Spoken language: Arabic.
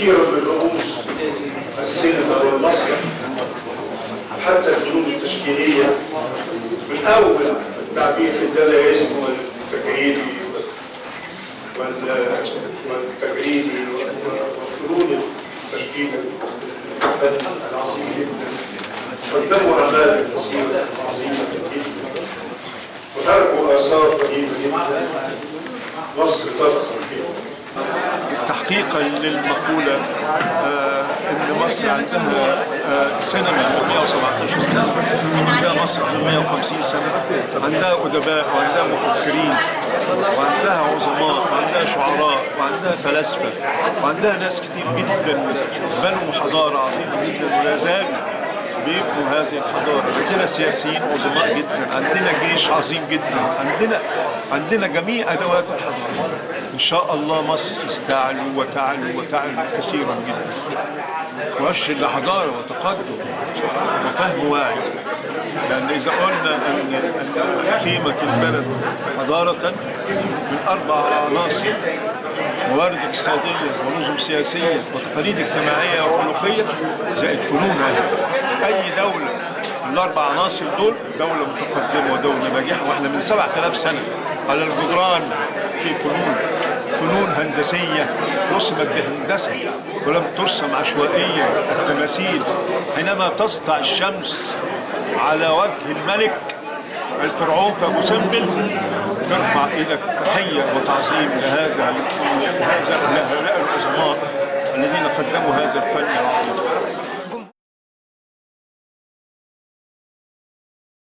بأن كثيرا من رؤوس السينما والمسرح حتى الفنون التشكيلية من أول تعبير الدلائس والتجريدي والتجريدي وفنون التشكيل الفن العظيم. جدا قدموا أعمال كثيرة عظيمة جدا وتركوا آثار قديمة. جدا مصر تفخر بها تحقيقا للمقولة آه إن مصر عندها آه سينما من 117 سنة عندها مسرح من 150 سنة عندها أدباء وعندها مفكرين وعندها عظماء وعندها شعراء وعندها فلاسفة وعندها ناس كتير جدا بنوا حضارة عظيمة جدا ولا زالوا بيبنوا هذه الحضارة. عندنا سياسيين عظماء جدا عندنا جيش عظيم جدا عندنا عندنا جميع أدوات الحضارة. إن شاء الله مصر ستعلو وتعلو وتعلو كثيرا جدا. مؤشر لحضارة وتقدم وفهم واعي. لأن إذا قلنا أن قيمة البلد حضارة من أربع عناصر موارد اقتصادية ونظم سياسية وتقاليد اجتماعية وخلقية زائد فنون أي دولة من الأربع عناصر دول دولة متقدمة ودولة ناجحة وإحنا من 7000 سنة على الجدران في فنون. فنون هندسية رسمت بهندسة ولم ترسم عشوائيا التماثيل حينما تسطع الشمس على وجه الملك الفرعون فابو سمبل ترفع إيدك تحيه وتعظيم لهذا لهذا لهؤلاء